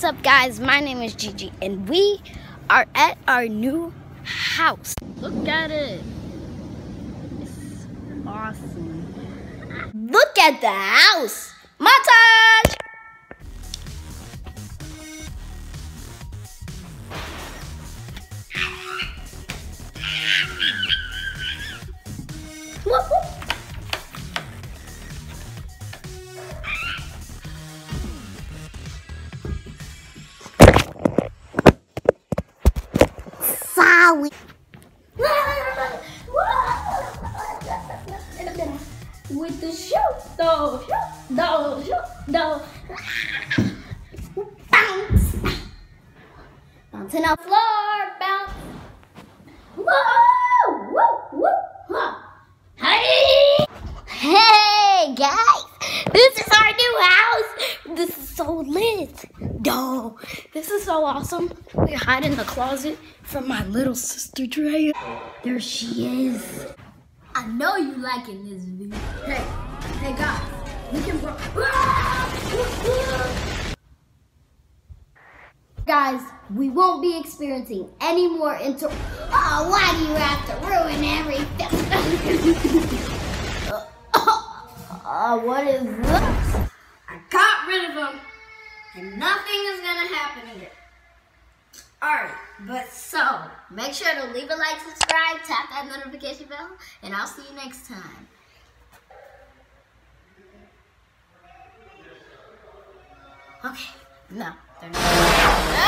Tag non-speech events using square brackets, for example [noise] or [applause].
What's up, guys? My name is Gigi, and we are at our new house. Look at it. It's awesome. Look at the house. Montage! Whoop, Sorry. With the shoe, the shoe, the shoe, the bounce, bounce on the floor, bounce. Whoa, whoa, whoa, huh. Hey, hey, guys, this is our new house. This is so lit. No, this is so awesome. We hide in the closet from my little sister Drea. There she is. I know you liking this video. Hey, hey guys, we can bro. [laughs] Guys, we won't be experiencing any more inter. Oh, why do you have to ruin everything? [laughs] [laughs] uh, what is this? I got rid of them, and nothing is gonna happen here. Alright, but so, make sure to leave a like, subscribe, tap that notification bell, and I'll see you next time. Okay, no, they're not.